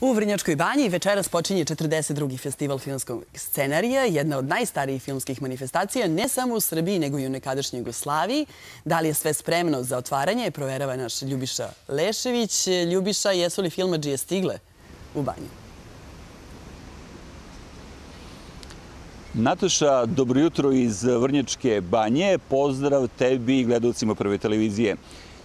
U Vrnjačkoj banji večeras počinje 42. festival filmskog scenarija, jedna od najstarijih filmskih manifestacija, ne samo u Srbiji, nego i u nekadašnjoj Jugoslaviji. Da li je sve spremno za otvaranje, proverava naš Ljubiša Lešević. Ljubiša, jesu li filmađije stigle u banju? Nataša, dobro jutro iz Vrnjačke banje. Pozdrav tebi i gledalcima prve televizije.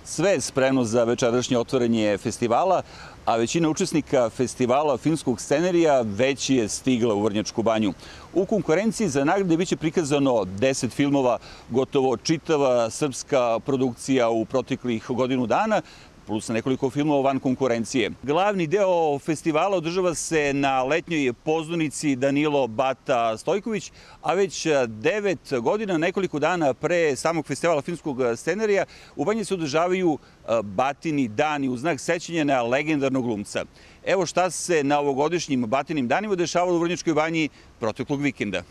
Sve je spremno za večerašnje otvaranje festivala, a većina učesnika festivala filmskog scenarija već je stigla u Vrnjačku banju. U konkurenciji za nagrade biće prikazano 10 filmova, gotovo čitava srpska produkcija u proteklih godinu dana, plus nekoliko filmova van konkurencije. Glavni deo festivala održava se na letnjoj pozdunici Danilo Bata Stojković, a već devet godina, nekoliko dana pre samog festivala filmskog scenarija, u banji se održavaju Batini dani u znak sećanja na legendarnog glumca. Evo šta se na ovogodišnjim Batinim danima dešavalo u Vrnjačkoj banji proteklog vikenda.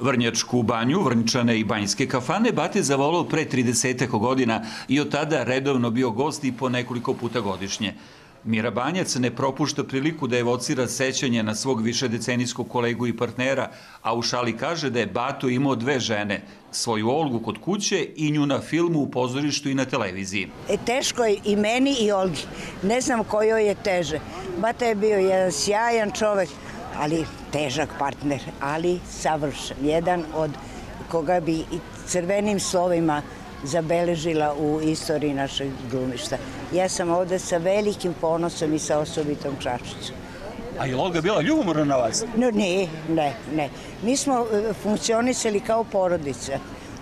Vrnjačku banju, Vrnčane i banjske kafane Bate zavolao pre 30 godina i od tada redovno bio gost i po nekoliko puta godišnje. Mira Banjac ne propušta priliku da evocira sećanje na svog višedecenijskog kolegu i partnera, a u šali kaže da je Bato imao dve žene, svoju Olgu kod kuće i nju na filmu u pozorištu i na televiziji. E, teško je i meni i Olgi. Ne znam kojoj je teže. Bata je bio jedan sjajan čovek, ali težak partner, ali savršen. Jedan od koga bi i crvenim slovima zabeležila u istoriji našeg glumišta. Ja sam ovde sa velikim ponosom i sa osobitom čašicom. A je Olga bila ljubomorna na vas? No, ne, ne, ne. Mi smo e, funkcionisali kao porodica.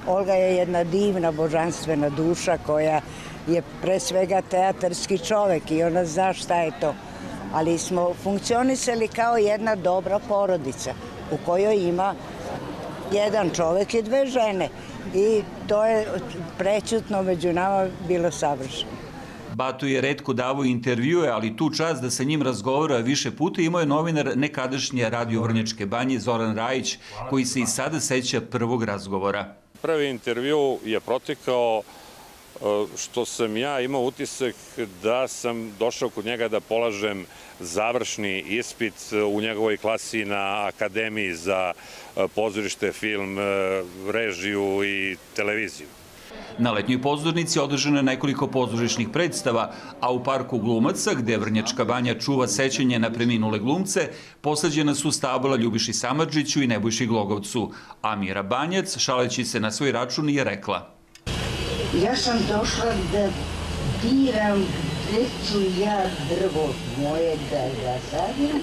Olga je jedna divna, božanstvena duša koja je pre svega teatarski čovek i ona zna šta je to ali smo funkcionisali kao jedna dobra porodica u kojoj ima jedan čovek i dve žene i to je prećutno među nama bilo savršeno. Batu je redko davao intervjue, ali tu čast da sa njim razgovara više puta imao je novinar nekadašnje radio Vrnjačke banje Zoran Rajić, koji se i sada seća prvog razgovora. Prvi intervju je protekao što sam ja imao utisak da sam došao kod njega da polažem završni ispit u njegovoj klasi na Akademiji za pozorište, film, režiju i televiziju. Na letnjoj pozornici održano je nekoliko pozorišnih predstava, a u parku glumaca, gde Vrnjačka banja čuva sećanje na preminule glumce, posađena su stabla Ljubiši Samadžiću i Nebojši Glogovcu, a Mira Banjac, šaleći se na svoj račun, je rekla – Ja sam došla da biram gde ću ja drvo moje da zasadim.